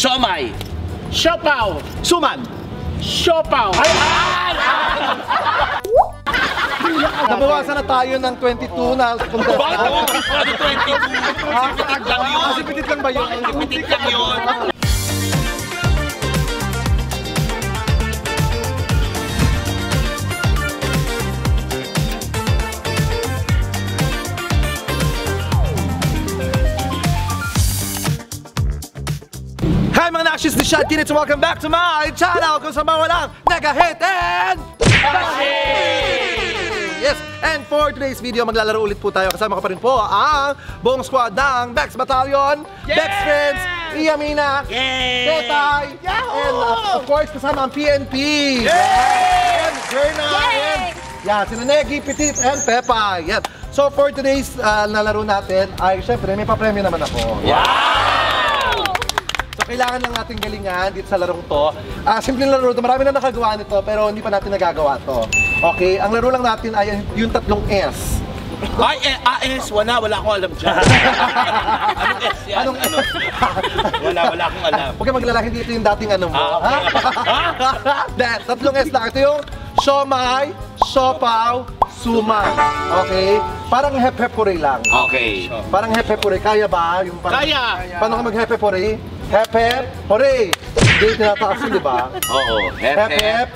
Siomay. Siopaw. Suman. Siopaw. Nabawasan na tayo ng 22 na punta. Bakit ako ano 22? Pitik lang yun. Kasi pitit lang ba yun? Pitik lang yun. Kinitz and welcome back to my channel kung saan walang nag-hit and Yes, and for today's video, maglalaro ulit po tayo. Kasama ko pa rin po ang buong squad ng Bex Battalion, Bex Friends, Iyamina, Tetay, and uh, of course kasama ang PNP. And Gerna, and yan, sila Negi, Petit, and Pepa. Yan. So for today's uh, nalaro natin, ay syempre may papremyo naman ako. So kailangan lang natin galingan dito sa larong to. Ah, simpleng laro to. Marami na nakagawa nito pero hindi pa natin nagagawa to. Okay, ang laro lang natin ay yung tatlong S. Ay, eh, AS, wala, wala akong alam dyan. Anong S yan? Anong Ano? Wala, wala akong alam. Huwag kang maglala, hindi ito yung dating ano mo. Ah, ha? Dahil, tatlong S lang. Ito yung siomay, siopaw, suman. Okay? Parang hep-hepure lang. Okay. Parang hep-hepure. Kaya ba? Yung parang, Kaya. Paano ka mag-hep-hepure? Hep-hep, hore. Hindi tinataas yun, di ba? Oo. Hep, Hep, hep. hep,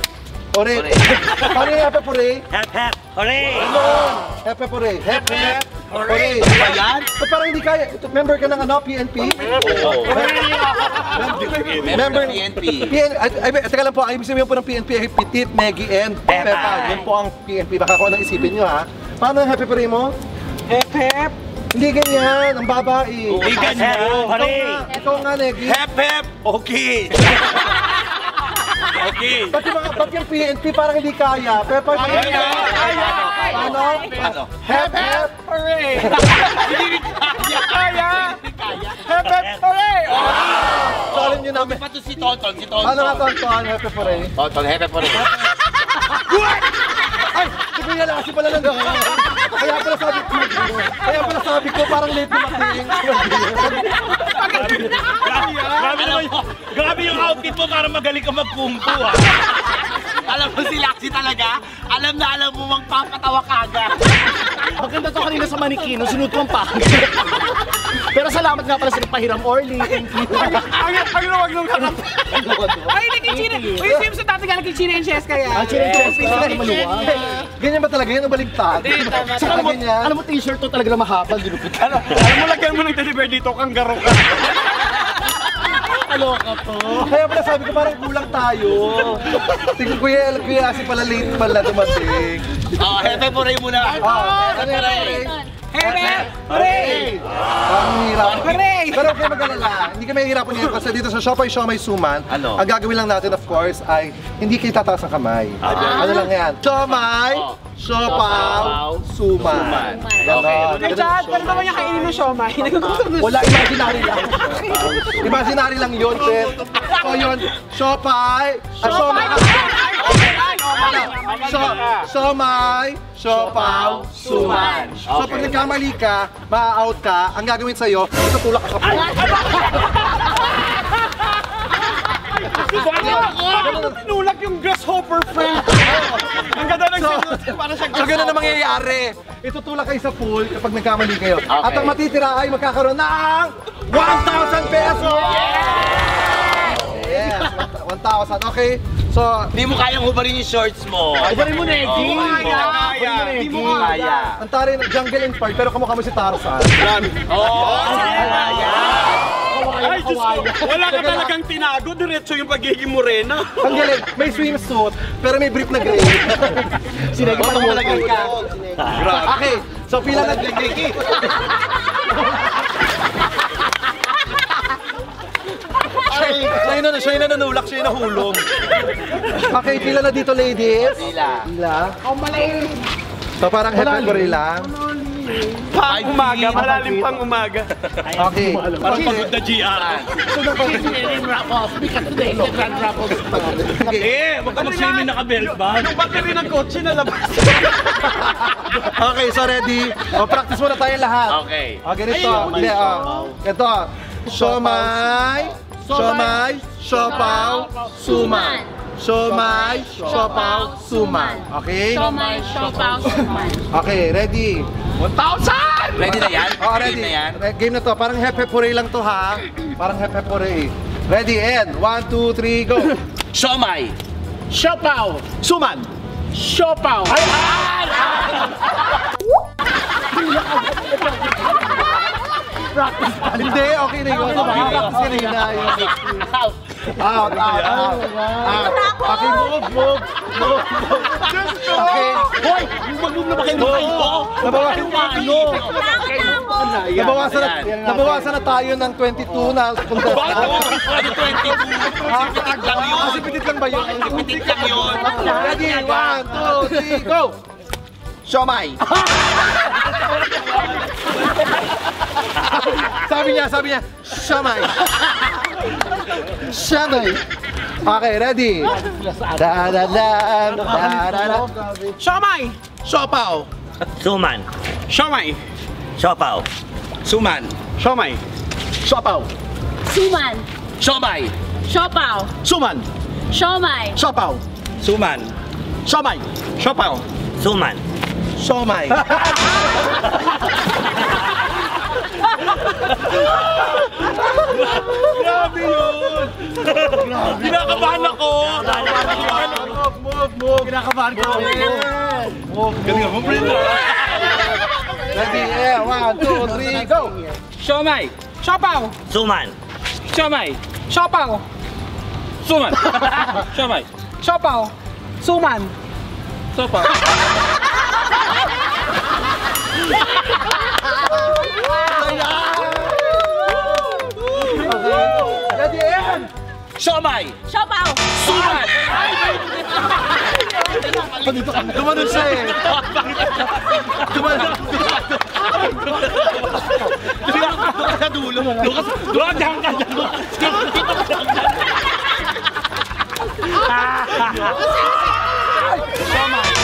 hore. Hore. Paano yung hep, hep, hore? Hep, hep. Hooray! Hep, hep, hore. Hep, hep, hore. Ano ba yan? Ba't parang hindi kaya? Ito, member ka ng ano, PNP? Oo. Member ng PNP. PN, ay, teka lang po, ang ibig sabihin po ng PNP ay Petit, Negi, and Pepa. Yun po ang PNP. Baka kung anong isipin nyo ha. Paano ang happy pare mo? Hep, hep. Hindi ganyan, ang babae. Hindi ganyan. Nga, ikaw nga, Negi. Hep, hep. Okay. Okay. Ba't yung, mga- ba't yung PNP parang hindi kaya? Pepa, Kaya. Kaya. Paano? Ano? Hep, hep. Hooray. Kaya. Hep, hep, hooray. So, alam nyo namin. Pato si Tonton, si Tonton. Ano nga to, Anton? Happy pare. Tonton, hep, hep, hooray. Ay, si Kuya Lassie pala nandun. Kaya pala sabi ko, sabi ko, parang late dumating. Grabe naman Grabe yung outfit mo para magaling ka magkumpu ha. alam mo si Laxi talaga, alam na alam mo magpapatawa ka agad. Maganda to kanina sa manikino, sunod ko ang pa. Pero salamat nga pala sa pahiram Orly. Thank you. Ang ang luwag nung kakap. Ay, nagkichina. Uy, sim sa dati ka nagkichina yung chess kaya. Ah, chineches ka na maluwag. Ganyan ba talaga yun? Ang baligtad? Saka alam mo, ganyan. alam mo t-shirt to talaga na mahaba, dinupit. Ano, alam mo, lagyan mo ng teddy bear dito, kanggaro ka. Kaloka to. Kaya pala sabi ko parang kulang tayo. Tingnan ko yan, kuya kasi pala late pala dumating. Oh, hep, hep, hooray muna. Ah, ano yan, Hebe! Hooray! Parang hirap. Hooray! Pero huwag kayo mag-alala. Hindi kami hihirapan ngayon kasi dito sa Shopay Shomay Suman, Ano? ang gagawin lang natin of course ay hindi kayo tataas ang kamay. Ano lang yan? Shomay, Shopaw, Suman. Suman. Ganon. Ay, Chad, pwede ba niya kainin ng siomay? Nagugutom Wala, imaginary lang. imaginary lang yun, Ted. So yun, Shopay, ah, Shomay. So, Shomay, Shopaw, Suman. So pag nagkamali ka, ma-out ka, ang gagawin sa'yo, tutulak ka sa pool. Tinulak yung grasshopper friend. Ang ganda ng So, parang siya so ganun na mangyayari. Itutulak kayo sa pool kapag nagkamali kayo. At ang matitira ay magkakaroon ng 1,000 pesos! Yes, 1,000. Okay, so Hindi mo kayang hubarin yung shorts mo. Ibarin mo, Negi. Oo, kaya. Hindi mo Kaya. ang taray ng jungle inspired pero kamukha mo si Tarzan. Oo, kaya. Ay, Diyos ko. Wala ka talagang tinago. Diretso yung pagiging morena. Ang galing, may swimsuit pero may brief na gray. Sinegi pa ng Talagang ka. Okay, so pila na Siya, na, siya na nanulak, siya yun nahulog. Okay, pila na dito ladies. Pila. Pila. So parang hepe lang. Pang umaga, malalim pang umaga. Okay. Parang pagod na GR. Eh, wag ka mag-swimming naka-belt ba? Yung battery ng kotse na labas. Okay, so ready? O, practice muna tayo lahat. Okay. O, ganito. Hindi, o. Ito. Siomay, Siomay, siopaw, suman. Siomay, siopaw, suman. Okay? Siomay, siopaw, suman. Okay, ready? Ready na yan? Oh, Game ready. na yan? Re- Game na to. Parang hep-hep-hooray lang to ha. Parang hep-hep-hooray. Ready, and one, two, three, go. Siomay. Siopaw. Suman. Siopaw. Ay, Hindi, okay na yun. Practice ka na yun. Out, out, out. Out. Okay, move, move. Move, move. Okay. Hoy! Mag-move na ba kayo ng ko? Nabawasan, Ano? nabawasan, na, nabawasan na tayo ng 22 na contestant. Ano 22? Sipitit lang yun. Kasi pitit lang ba yun? Sipitit lang yun. Ready, one, two, three, go! Siomay. Sabi niya, sabi niya, Shamay. Shamay. Okay, ready? Da da da da da da. Siomay! Siopaw. Suman. Siomay! Siopaw. Suman. Siomay! Siopaw. Suman. Siomay. Siopaw. Suman. Siomay. Siopaw. Suman. Siomay. Siopaw! Suman. Siomay. Grabe yun. Kinakabahan ako. Move, move, move. Kinakabahan ko. Galing mo, Brenda. Ready, yeah, one, two, three, go! Siomay! Siopaw! Suman. Siomay! Siopaw! Suman! Siomay! Siopaw! Suman! Siopaw! Ready, and... Siomay. Siopaw. Suman. Tumanod siya eh. Tumanod. Sa dulo. Lukas. Diyan ka. Diyan ka.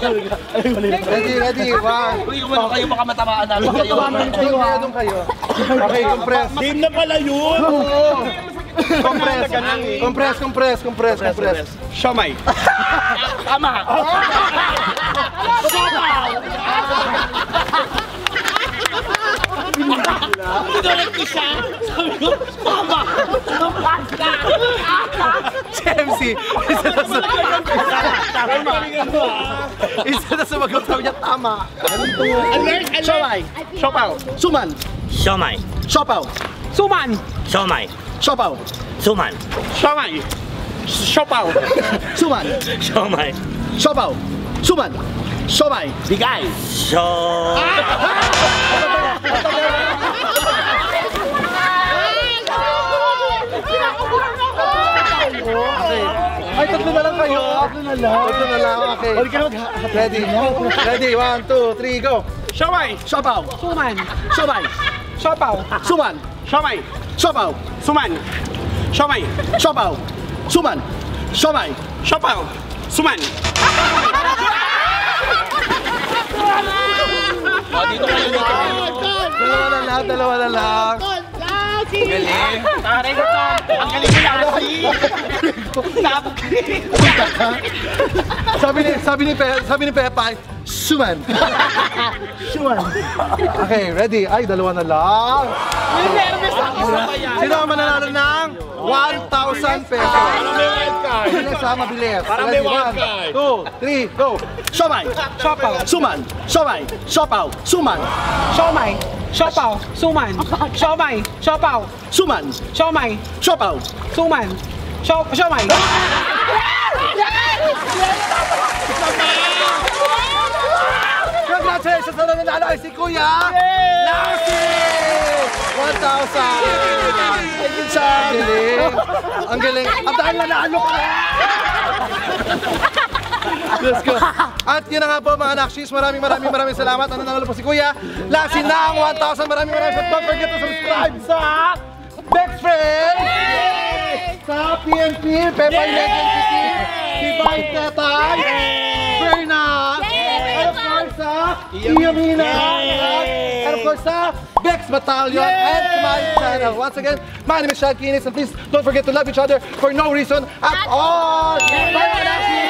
Ready, ready, one. Uy, umano kayo baka matamaan namin kayo. Doon kayo. Okay, compress. Game na pala yun. Oo. Compress. Compress, compress, compress, compress. Siomay! Tama. Pinarek ko siya. Sabi ko, tama. Si MC, isa na sa... Isa na sumagot sabi niya, tama. Siomay. Siopaw! Suman. Siomay. Siopaw. Suman! Siomay. Siopaw. Suman. Siomay! Siopaw! Suman. Siomay. Siopaw. Suman. Siomay. Bigay. Sio... tatlo na lang kayo. Tatlo na lang. Tatlo na lang, okay. Ready? Ready, one, two, three, go. Siomay! Siopaw. Suman! Siomay. Siopaw! Suman. Siomay! Siopaw. Suman! Siomay! Siopaw. Suman. Siomay. Siopaw! Suman! O, dito kayo dito. Dalawa na lang, dalawa na lang. Galing. Taray ko to. Ang galing mo Lassie. Sabi ni, sabi ni, Pe, sabi ni Pepay, Suman. Suman. Okay, ready? Ay, dalawa na lang. Sino ang mananalo ng 1,000 pesos? Parang may wild card. Bilis ha, mabilis. Parang may wild one, card. two, three, go. Siomay. Siopaw! Suman. Siomay. Siopaw. Suman. Siomay! Siopaw! Suman! Siomay! Siopaw! Suman. Siomay! Siopaw. Suman! Sio- Siomay! Congratulations sa nanalo ay si Kuya Lassie! 1,000! Ang galing! Ang galing! Ang dahil nanalo ka na! Let's go! At yun na nga po mga Nakshis, maraming maraming maraming salamat. Ano nanalo po si Kuya Lassie ng 1,000. Maraming maraming salamat. Don't forget to subscribe sa Best Friends! Sa PNP, Pepa Legend City, Divine Tetay, Ferna, and of course sa Iyamina. And of course, sa Bex Battalion and to my channel. Once again, my name is Shad Kinis and please don't forget to love each other for no reason at all. Bye,